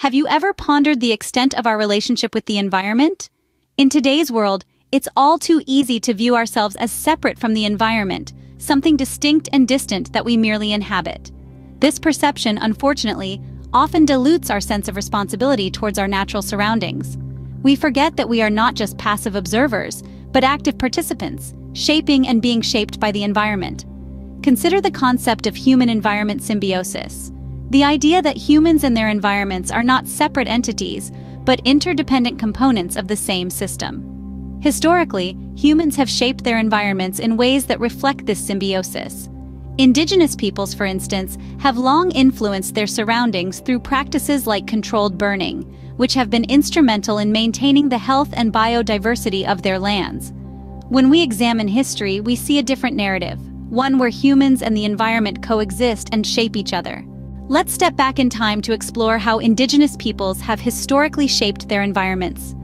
Have you ever pondered the extent of our relationship with the environment? In today's world, it's all too easy to view ourselves as separate from the environment, something distinct and distant that we merely inhabit. This perception, unfortunately, often dilutes our sense of responsibility towards our natural surroundings. We forget that we are not just passive observers, but active participants, shaping and being shaped by the environment. Consider the concept of human-environment symbiosis. The idea that humans and their environments are not separate entities, but interdependent components of the same system. Historically, humans have shaped their environments in ways that reflect this symbiosis. Indigenous peoples, for instance, have long influenced their surroundings through practices like controlled burning, which have been instrumental in maintaining the health and biodiversity of their lands. When we examine history, we see a different narrative, one where humans and the environment coexist and shape each other. Let's step back in time to explore how indigenous peoples have historically shaped their environments.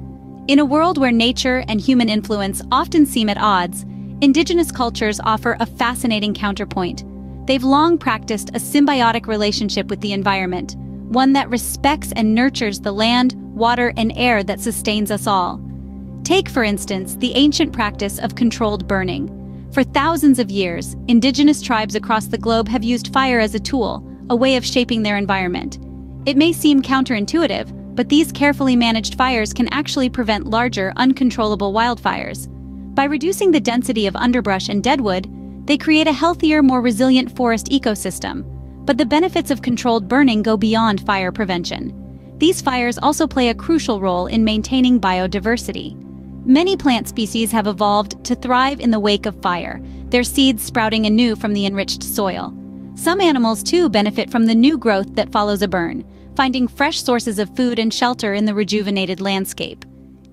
In a world where nature and human influence often seem at odds, indigenous cultures offer a fascinating counterpoint. They've long practiced a symbiotic relationship with the environment, one that respects and nurtures the land, water, and air that sustains us all. Take, for instance, the ancient practice of controlled burning. For thousands of years, indigenous tribes across the globe have used fire as a tool, a way of shaping their environment. It may seem counterintuitive, but these carefully managed fires can actually prevent larger, uncontrollable wildfires. By reducing the density of underbrush and deadwood, they create a healthier, more resilient forest ecosystem. But the benefits of controlled burning go beyond fire prevention. These fires also play a crucial role in maintaining biodiversity. Many plant species have evolved to thrive in the wake of fire, their seeds sprouting anew from the enriched soil. Some animals, too, benefit from the new growth that follows a burn, finding fresh sources of food and shelter in the rejuvenated landscape.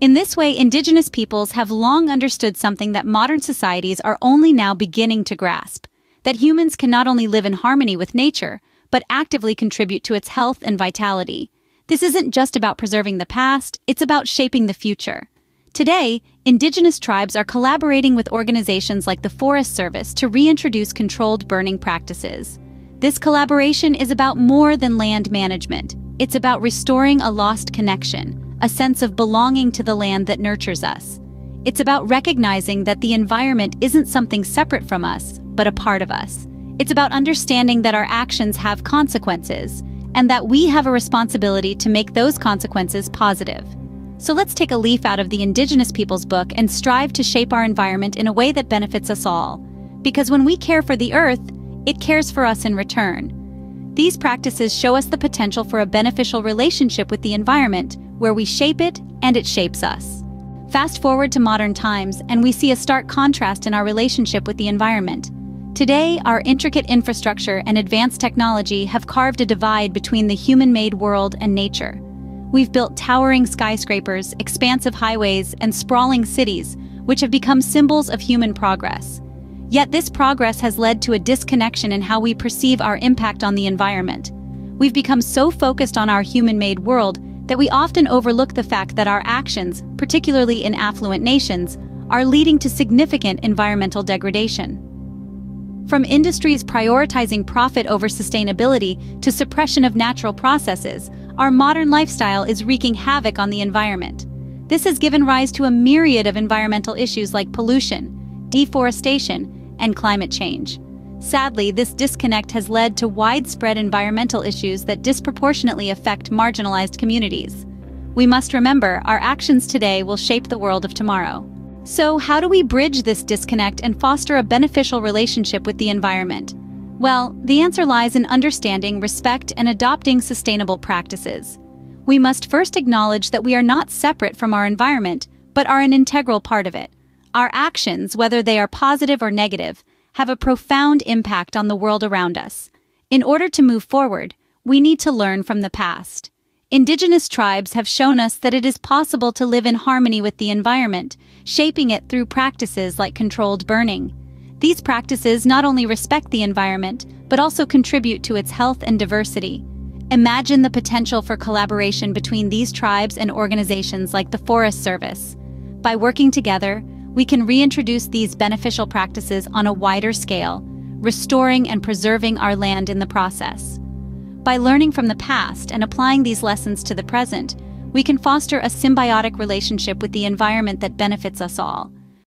In this way, indigenous peoples have long understood something that modern societies are only now beginning to grasp, that humans can not only live in harmony with nature, but actively contribute to its health and vitality. This isn't just about preserving the past, it's about shaping the future. Today, indigenous tribes are collaborating with organizations like the Forest Service to reintroduce controlled burning practices. This collaboration is about more than land management. It's about restoring a lost connection, a sense of belonging to the land that nurtures us. It's about recognizing that the environment isn't something separate from us, but a part of us. It's about understanding that our actions have consequences, and that we have a responsibility to make those consequences positive. So let's take a leaf out of the Indigenous Peoples book and strive to shape our environment in a way that benefits us all. Because when we care for the earth, it cares for us in return. These practices show us the potential for a beneficial relationship with the environment, where we shape it and it shapes us. Fast forward to modern times, and we see a stark contrast in our relationship with the environment. Today, our intricate infrastructure and advanced technology have carved a divide between the human-made world and nature. We've built towering skyscrapers, expansive highways, and sprawling cities, which have become symbols of human progress. Yet this progress has led to a disconnection in how we perceive our impact on the environment. We've become so focused on our human-made world that we often overlook the fact that our actions, particularly in affluent nations, are leading to significant environmental degradation. From industries prioritizing profit over sustainability to suppression of natural processes, our modern lifestyle is wreaking havoc on the environment. This has given rise to a myriad of environmental issues like pollution, deforestation, and climate change. Sadly, this disconnect has led to widespread environmental issues that disproportionately affect marginalized communities. We must remember our actions today will shape the world of tomorrow. So, how do we bridge this disconnect and foster a beneficial relationship with the environment? Well, the answer lies in understanding, respect, and adopting sustainable practices. We must first acknowledge that we are not separate from our environment, but are an integral part of it. Our actions, whether they are positive or negative, have a profound impact on the world around us. In order to move forward, we need to learn from the past. Indigenous tribes have shown us that it is possible to live in harmony with the environment, shaping it through practices like controlled burning. These practices not only respect the environment, but also contribute to its health and diversity. Imagine the potential for collaboration between these tribes and organizations like the Forest Service. By working together, we can reintroduce these beneficial practices on a wider scale, restoring and preserving our land in the process. By learning from the past and applying these lessons to the present, we can foster a symbiotic relationship with the environment that benefits us all.